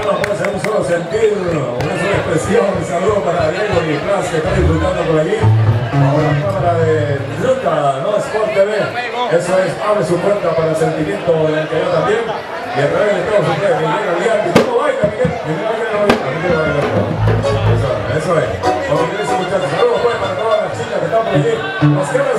tema pues en un solo sentir una sola expresión. Un saludo para Diego y Plas que están disfrutando por allí. Bajo la cámara de Luca, no Sport TV. Eso es, abre su puerta para el sentimiento del interior también. Y a través de todos ustedes, Miguel Alianti. ¿Cómo baila, Miguel? Miguel baila, Miguel baila. Eso, eso es. Bueno, muchachos, saludos pues para todas las chicas que están por allí. Nos quedan